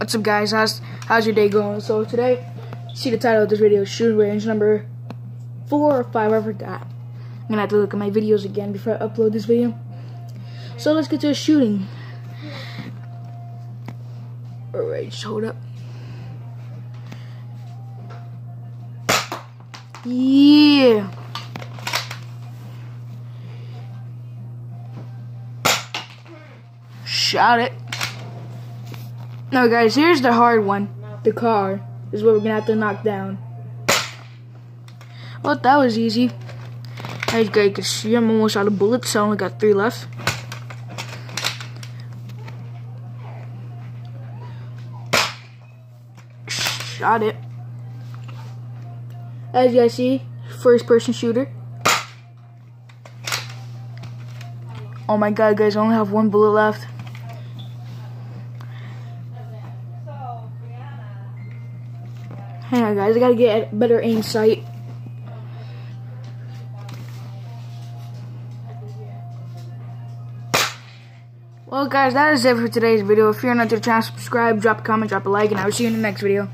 What's up guys, how's, how's your day going? So today, see the title of this video, shooting range number 4 or 5, I forgot. I'm gonna have to look at my videos again before I upload this video. So let's get to shooting. Alright, just hold up. Yeah. Shot it. No, guys, here's the hard one. The car is what we're gonna have to knock down. Well, that was easy. As you guys can see, I'm almost out of bullets, so I only got three left. Shot it. As you guys see, first person shooter. Oh my god, guys, I only have one bullet left. Hang on, guys. I gotta get better aim sight. Well, guys, that is it for today's video. If you're not to the channel, subscribe, drop a comment, drop a like, and I will see you in the next video.